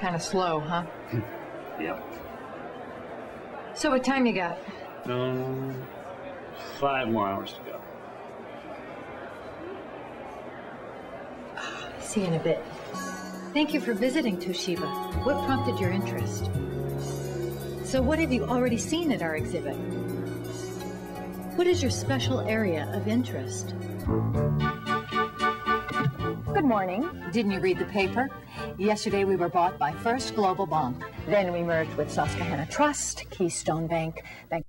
Kind of slow, huh? Yep. So what time you got? Um, five more hours to go. See you in a bit. Thank you for visiting Toshiba. What prompted your interest? So what have you already seen at our exhibit? What is your special area of interest? Good morning. Didn't you read the paper? Yesterday we were bought by First Global Bank. Then we merged with Susquehanna Trust, Keystone Bank, Bank